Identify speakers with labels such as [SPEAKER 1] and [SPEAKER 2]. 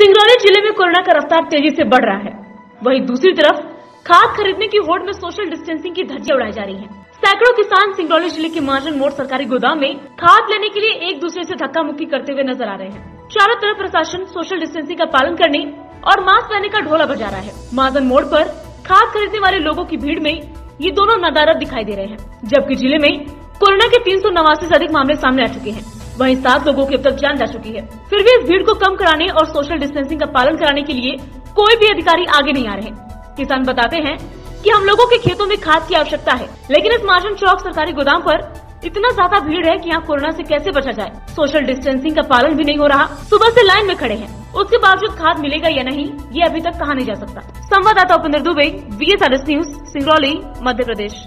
[SPEAKER 1] सिंगरौली ज़िले में कोरोना का रफ्तार तेज़ी से बढ़ रहा है। वहीं दूसरी तरफ़, खाद खरीदने की होड़ में सोशल डिस्टेंसिंग की धज्जियाँ उड़ाई जा रही हैं। सैकड़ों किसान सिंगरौली ज़िले के महाजन मोड़ सरकारी गोदाम में खाद लेने के लिए एक दूसरे से धक्का मुक्की करते हुए नज़र आ रहे हैं। चारों तरफ़ प्रशासन सोशल डिस्टेंसिंग का पालन करने और मास्क पहनने का ढोला बजा रहा है। महाजन मोड़ आरोप खाद खरीदने वाले लोगों की भीड़ में ये दोनों नदारत दिखाई दे रहे हैं, जबकि ज़िले में कोरोना के तीन से अधिक मामले सामने आ चुके हैं। वहीं सात लोगों की अब तक जान जा चुकी है। फिर भी इस भीड़ को कम कराने और सोशल डिस्टेंसिंग का पालन कराने के लिए कोई भी अधिकारी आगे नहीं आ रहे। किसान बताते हैं कि हम लोगों के खेतों में खाद की आवश्यकता है, लेकिन इस मार्जन चौक सरकारी गोदाम पर इतना ज़्यादा भीड़ है कि यहाँ कोरोना से कैसे बचा जाए? सोशल डिस्टेंसिंग का पालन भी नहीं हो रहा। सुबह से लाइन में खड़े हैं। उसके बावजूद खाद मिलेगा या नहीं, ये अभी तक कहा नहीं जा सकता। संवाददाता Upendra Dubey V S News Singrauli, Madhya Pradesh.